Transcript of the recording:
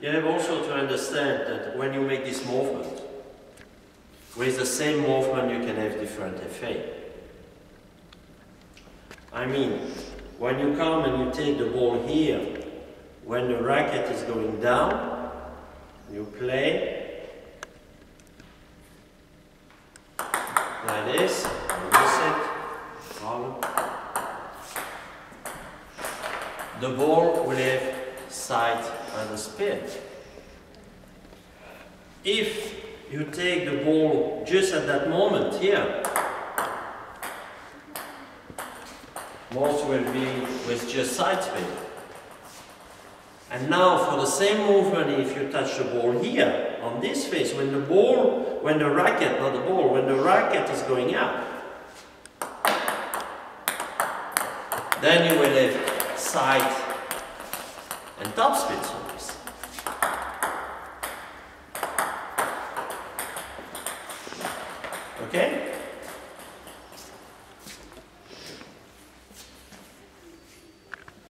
You have also to understand that when you make this movement, with the same movement you can have different effect. I mean, when you come and you take the ball here, when the racket is going down, you play like this, release it, follow. The ball will have side and a spin. If you take the ball just at that moment here, most will be with just side spin. And now for the same movement, if you touch the ball here, on this face, when the ball, when the racket, not the ball, when the racket is going up, then you will have side and top spin service. Okay?